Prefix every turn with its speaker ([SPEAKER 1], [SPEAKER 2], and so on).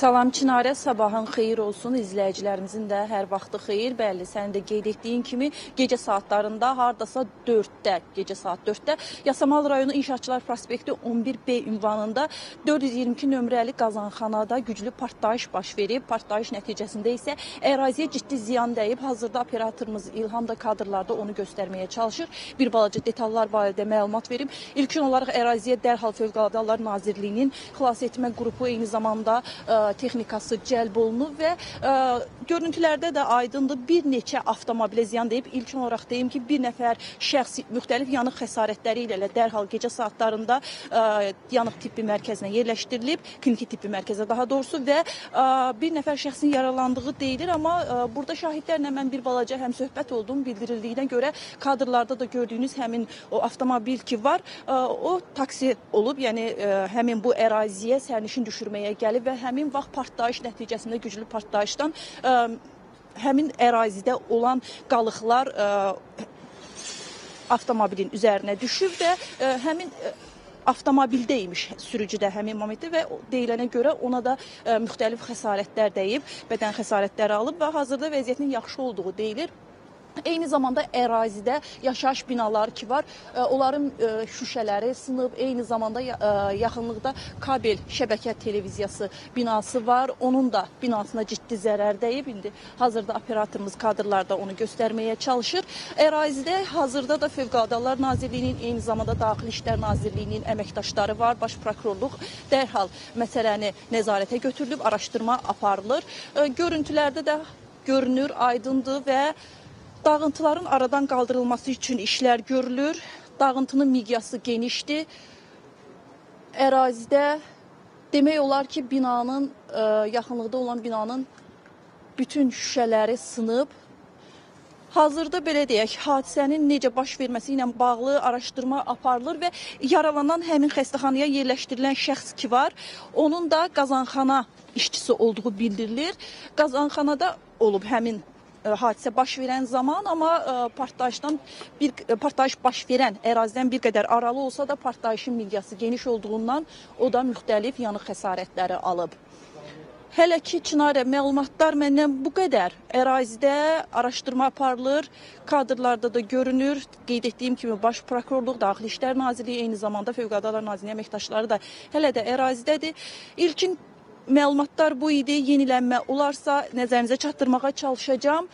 [SPEAKER 1] Salam Çinarə, sabahın xeyir olsun. İzləyicilərimizin də hər vaxtı xeyir. Bəli, sən də qeyd etdiyin kimi gecə saatlarında hardasa 4-də, gecə saat 4-də Yasamal rayonu İnşaatçılar prospekti 11B ünvanında 422 nömrəli qazanxanada güclü partlayış baş verib. Partlayış nəticəsində isə əraziyə ciddi ziyan dəyib. Hazırda operatorumuz İlham da kadrlarda onu göstərməyə çalışır. Bir balaca detallar barədə məlumat verib. İlkin olaraq əraziyə dərhal Fövqəladə Hallar Nazirliyinin xilas etmə qrupu eyni zamanda ə, texnikası cəlb olunub və ə, görüntülərdə də aydındır bir neçə avtomobilə ziyan deyib. İlkin olaraq deyim ki, bir nəfər şəxs müxtəlif yanıq xəsarətləri ilə dərhal gecə saatlarında ə, yanıq tibbi mərkəzinə yerləşdirilib, kliniki tibbi mərkəzə daha doğrusu və ə, bir nəfər şəxsin yaralandığı deyilir, amma burada şahidlərlə mən bir balaca həm söhbət oldum, bildirildiyinə görə kadrlarda da gördüyünüz həmin o avtomobil ki var, o taksi olub, yəni həmin bu əraziyə sərnişin düşürməyə gəlib və həmin vaxt partlayış nəticəsində güclü partlayışdan ə, həmin ərazidə olan qalıqlar ə, avtomobilin üzərinə düşüb və ə, həmin ə, avtomobildə imiş sürücü də həmin momentdə və deyilənə görə ona da ə, müxtəlif xəsarətlər dəyib, bədən xəsarətləri alıb və hazırda vəziyyətinin yaxşı olduğu deyilir. Eyni zamanda ərazidə yaşayış binaları ki var, ə, onların ə, şüşələri sınıb, eyni zamanda ə, yaxınlıqda kabel şəbəkə televiziyası binası var. Onun da binasına ciddi zərər dəyib. İndi hazırda operatorumuz kadrlarda onu göstərməyə çalışır. Ərazidə hazırda da Fövqəladə Hallar Nazirliyinin, eyni zamanda Daxili İşlər Nazirliyinin əməkdaşları var. Baş prokurorluq dərhal məsələni nəzarətə götürülüb, araşdırma aparılır. Görüntülərdə də görünür, aydındır və Dağıntıların aradan qaldırılması üçün işlər görülür. Dağıntının miqyası genişdir. Ərazidə demək olar ki, binanın ə, yaxınlıqda olan binanın bütün şüşələri sınıb. Hazırda belə deyək, hadisənin necə baş verməsi ilə bağlı araşdırma aparılır və yaralanan həmin xəstəxanaya yerləşdirilən şəxs ki var, onun da qazanxana işçisi olduğu bildirilir. Qazanxanada olub həmin hadisə baş verən zaman, amma ə, partlayışdan bir ə, partlayış baş verən ərazidən bir qədər aralı olsa da partlayışın miqyası geniş olduğundan o da müxtəlif yanıq xəsarətləri alıb. Hələ ki Çinarə məlumatlar məndən bu qədər. Ərazidə araşdırma aparılır, kadrlarda da görünür. Qeyd etdiyim kimi Baş Prokurorluq, Daxili İşlər Nazirliyi, eyni zamanda Fövqəladə Hallar Nazirliyinin əməkdaşları da hələ də ərazidədir. İlkin məlumatlar bu idi. Yenilənmə olarsa nəzərinizə çatdırmağa çalışacağam.